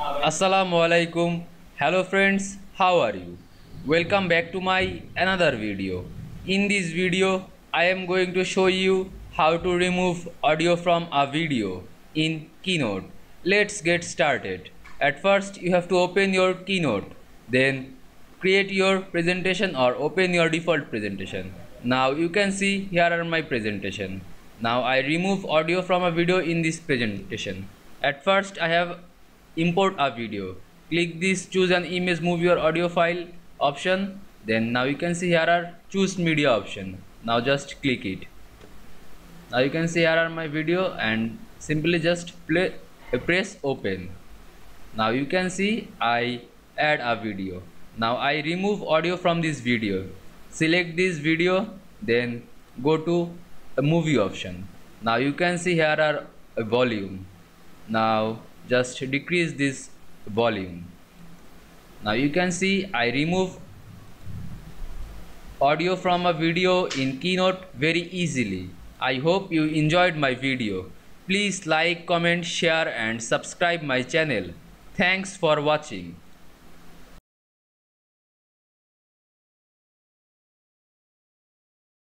Assalamu alaikum. Hello friends, how are you? Welcome back to my another video. In this video, I am going to show you how to remove audio from a video in Keynote. Let's get started. At first, you have to open your Keynote. Then create your presentation or open your default presentation. Now you can see here are my presentation. Now I remove audio from a video in this presentation. At first I have import a video. Click this choose an image movie or audio file option. Then now you can see here are choose media option. Now just click it. Now you can see here are my video and simply just play press open. Now you can see I add a video. Now I remove audio from this video. Select this video then go to a movie option. Now you can see here are a volume. Now just decrease this volume. Now you can see I remove audio from a video in Keynote very easily. I hope you enjoyed my video. Please like, comment, share and subscribe my channel. Thanks for watching.